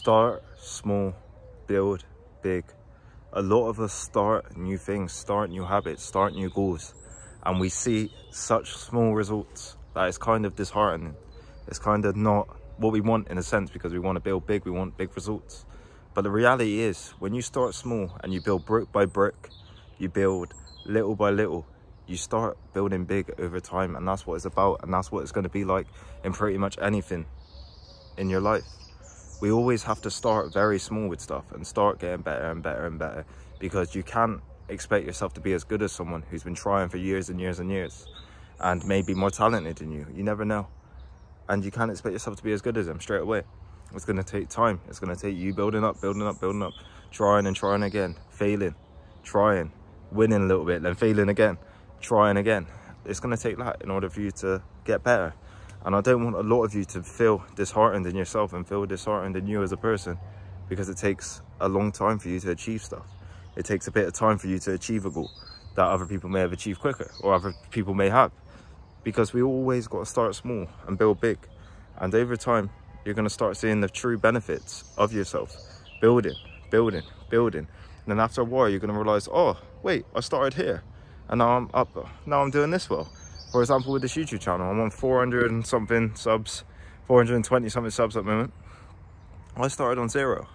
Start small, build big. A lot of us start new things, start new habits, start new goals, and we see such small results that it's kind of disheartening. It's kind of not what we want in a sense because we want to build big, we want big results. But the reality is, when you start small and you build brick by brick, you build little by little, you start building big over time. And that's what it's about. And that's what it's going to be like in pretty much anything in your life. We always have to start very small with stuff and start getting better and better and better because you can't expect yourself to be as good as someone who's been trying for years and years and years and maybe more talented than you. You never know. And you can't expect yourself to be as good as them straight away. It's going to take time. It's going to take you building up, building up, building up, trying and trying again, failing, trying, winning a little bit, then failing again, trying again. It's going to take that in order for you to get better. And I don't want a lot of you to feel disheartened in yourself and feel disheartened in you as a person because it takes a long time for you to achieve stuff. It takes a bit of time for you to achieve a goal that other people may have achieved quicker or other people may have because we always got to start small and build big. And over time, you're going to start seeing the true benefits of yourself. Building, building, building. And then after a while, you're going to realize, oh, wait, I started here. And now I'm up, now I'm doing this well. For example, with this YouTube channel, I'm on 400 and something subs, 420 something subs at the moment. I started on zero.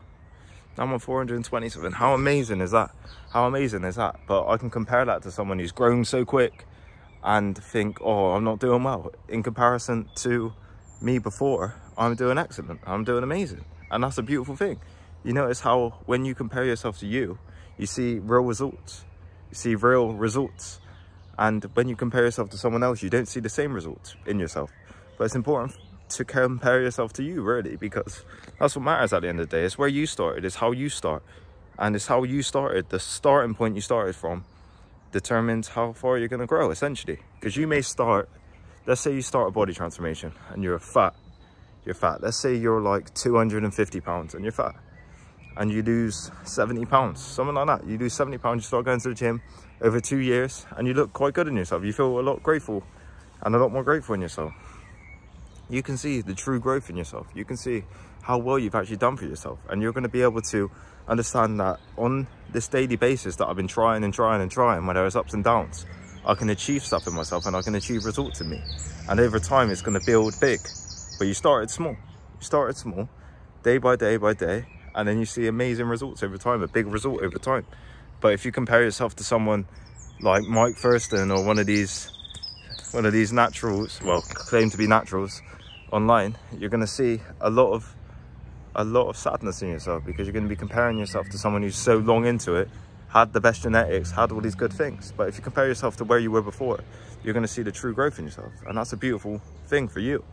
Now I'm on 420 something. How amazing is that? How amazing is that? But I can compare that to someone who's grown so quick and think, oh, I'm not doing well. In comparison to me before, I'm doing excellent. I'm doing amazing. And that's a beautiful thing. You notice how when you compare yourself to you, you see real results. You see real results. And when you compare yourself to someone else, you don't see the same results in yourself. But it's important to compare yourself to you, really, because that's what matters at the end of the day. It's where you started. It's how you start. And it's how you started, the starting point you started from determines how far you're going to grow essentially because you may start let's say you start a body transformation and you're fat you're fat let's say you're like 250 pounds and you're fat and you lose 70 pounds something like that you lose 70 pounds you start going to the gym over two years and you look quite good in yourself you feel a lot grateful and a lot more grateful in yourself you can see the true growth in yourself you can see how well you've actually done for yourself and you're going to be able to understand that on this daily basis that I've been trying and trying and trying, where there's ups and downs, I can achieve stuff in myself and I can achieve results in me. And over time, it's going to build big. But you started small. You started small, day by day by day, and then you see amazing results over time, a big result over time. But if you compare yourself to someone like Mike Thurston or one of these one of these naturals, well, claim to be naturals online, you're going to see a lot of a lot of sadness in yourself because you're going to be comparing yourself to someone who's so long into it, had the best genetics, had all these good things. But if you compare yourself to where you were before, you're going to see the true growth in yourself. And that's a beautiful thing for you.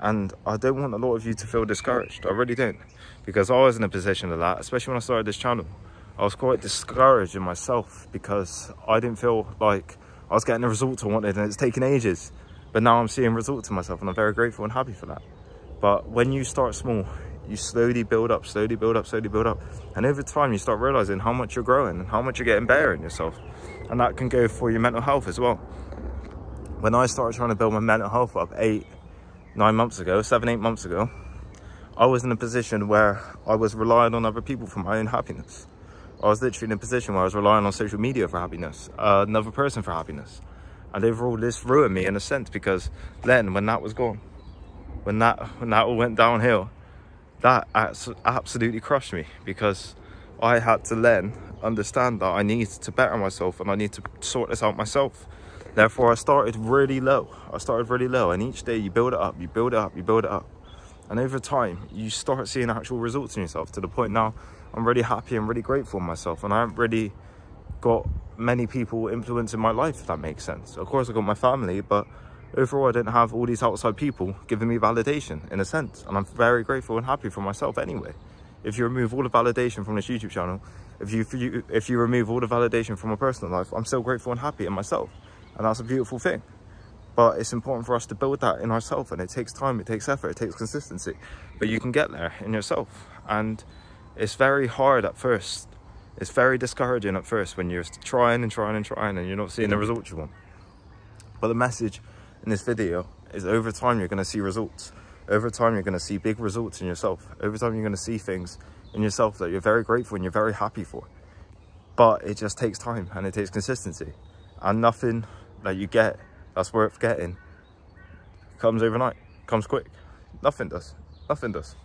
And I don't want a lot of you to feel discouraged. I really don't. Because I was in a position of that, especially when I started this channel. I was quite discouraged in myself because I didn't feel like I was getting the results I wanted and it's taken ages. But now I'm seeing results in myself and I'm very grateful and happy for that. But when you start small, you slowly build up, slowly build up, slowly build up. And over time, you start realizing how much you're growing and how much you're getting better in yourself. And that can go for your mental health as well. When I started trying to build my mental health up eight, nine months ago, seven, eight months ago, I was in a position where I was relying on other people for my own happiness. I was literally in a position where I was relying on social media for happiness, uh, another person for happiness. And overall, this ruined me in a sense because then when that was gone, when that, when that all went downhill, that absolutely crushed me because I had to then understand that I need to better myself and I need to sort this out myself. Therefore, I started really low. I started really low, and each day you build it up, you build it up, you build it up. And over time, you start seeing actual results in yourself to the point now I'm really happy and really grateful myself. And I haven't really got many people influencing my life, if that makes sense. Of course, I got my family, but overall I didn't have all these outside people giving me validation in a sense and I'm very grateful and happy for myself anyway if you remove all the validation from this YouTube channel if you, if you if you remove all the validation from my personal life I'm still grateful and happy in myself and that's a beautiful thing. But it's important for us to build that in ourselves and it takes time it takes effort it takes consistency. But you can get there in yourself. And it's very hard at first. It's very discouraging at first when you're trying and trying and trying and you're not seeing the results you want. But the message in this video is over time you're going to see results. Over time you're going to see big results in yourself. Over time you're going to see things in yourself that you're very grateful and you're very happy for. But it just takes time and it takes consistency. And nothing that you get that's worth getting comes overnight comes quick nothing does nothing does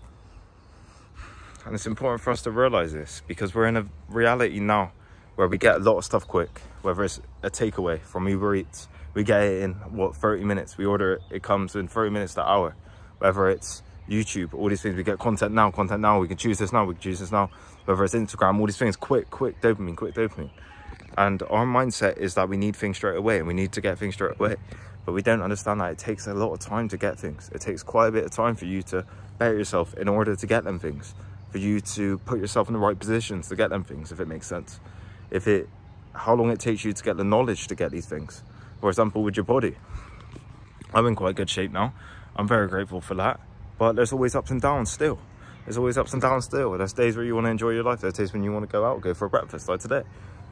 and it's important for us to realize this because we're in a reality now where we get a lot of stuff quick whether it's a takeaway from uber eats we get it in what 30 minutes we order it it comes in 30 minutes to hour whether it's YouTube, all these things. We get content now, content now. We can choose this now, we can choose this now. Whether it's Instagram, all these things, quick, quick dopamine, quick dopamine. And our mindset is that we need things straight away and we need to get things straight away. But we don't understand that it takes a lot of time to get things. It takes quite a bit of time for you to better yourself in order to get them things. For you to put yourself in the right positions to get them things, if it makes sense. If it, how long it takes you to get the knowledge to get these things. For example, with your body. I'm in quite good shape now. I'm very grateful for that. But there's always ups and downs still. There's always ups and downs still. There's days where you want to enjoy your life. There's days when you want to go out, go for a breakfast like today.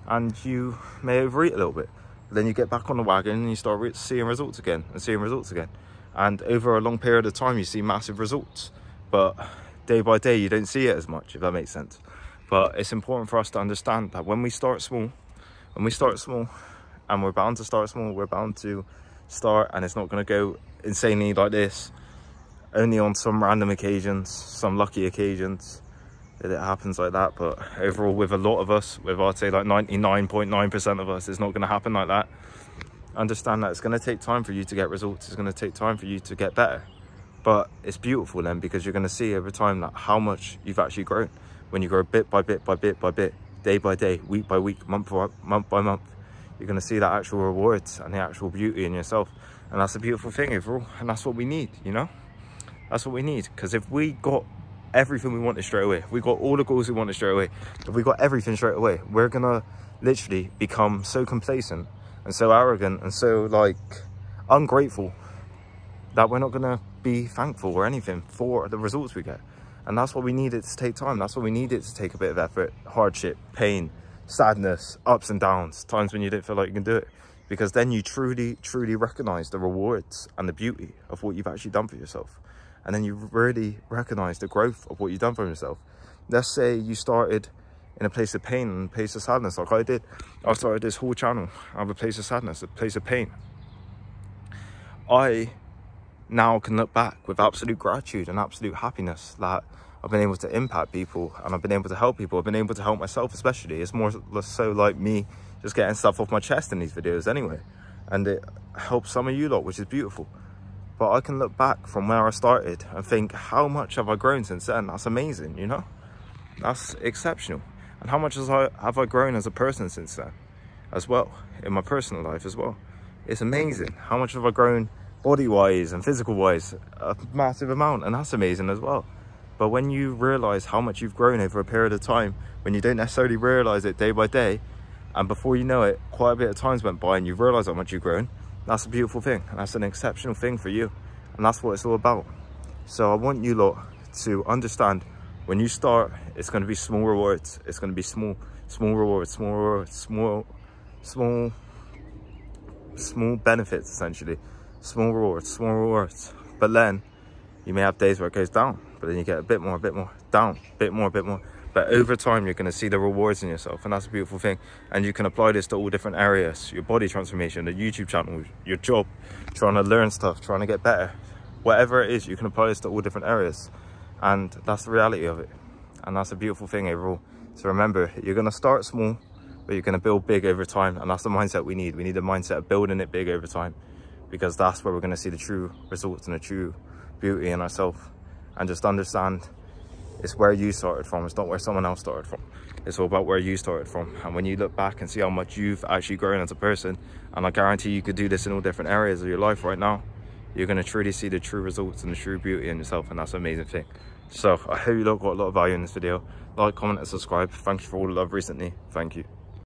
And you may overeat a little bit. Then you get back on the wagon and you start seeing results again and seeing results again. And over a long period of time, you see massive results. But day by day, you don't see it as much, if that makes sense. But it's important for us to understand that when we start small, when we start small, and we're bound to start small, we're bound to start, and it's not going to go insanely like this only on some random occasions some lucky occasions that it happens like that but overall with a lot of us with i'd say like 99.9 percent .9 of us it's not going to happen like that. Understand that it's going to take time for you to get results it's going to take time for you to get better. But it's beautiful then because you're going to see over time that how much you've actually grown. When you grow bit by bit by bit by bit day by day week by week month by month by month you're going to see that actual rewards and the actual beauty in yourself. And that's a beautiful thing overall and that's what we need you know? That's what we need because if we got everything we wanted straight away. We got all the goals we wanted straight away. If we got everything straight away. We're gonna literally become so complacent and so arrogant and so like ungrateful that we're not gonna be thankful or anything for the results we get. And that's what we needed to take time. That's what we needed to take a bit of effort hardship pain sadness ups and downs times when you didn't feel like you can do it. Because then you truly truly recognize the rewards and the beauty of what you've actually done for yourself and then you really recognize the growth of what you've done for yourself. Let's say you started in a place of pain and a place of sadness, like I did. I started this whole channel out of a place of sadness, a place of pain. I now can look back with absolute gratitude and absolute happiness that I've been able to impact people and I've been able to help people. I've been able to help myself especially. It's more so like me just getting stuff off my chest in these videos anyway. And it helps some of you lot, which is beautiful but I can look back from where I started and think how much have I grown since then? That's amazing you know? That's exceptional. And how much has I, have I grown as a person since then as well in my personal life as well? It's amazing how much have I grown body wise and physical wise a massive amount and that's amazing as well. But when you realize how much you've grown over a period of time when you don't necessarily realize it day by day and before you know it quite a bit of times went by and you realize how much you've grown that's a beautiful thing and that's an exceptional thing for you and that's what it's all about. So i want you lot to understand when you start it's going to be small rewards it's going to be small small rewards small rewards small small small benefits essentially. Small rewards small rewards. But then you may have days where it goes down but then you get a bit more a bit more down a bit more a bit more but over time you're going to see the rewards in yourself and that's a beautiful thing. And you can apply this to all different areas your body transformation the youtube channel your job trying to learn stuff trying to get better. Whatever it is you can apply this to all different areas. And that's the reality of it. And that's a beautiful thing overall. So remember you're going to start small but you're going to build big over time. And that's the mindset we need. We need a mindset of building it big over time because that's where we're going to see the true results and the true beauty in ourselves and just understand it's where you started from. It's not where someone else started from. It's all about where you started from. And when you look back and see how much you've actually grown as a person and i guarantee you could do this in all different areas of your life right now you're going to truly see the true results and the true beauty in yourself and that's an amazing thing. So i hope you all got a lot of value in this video. Like comment and subscribe. Thank you for all the love recently. Thank you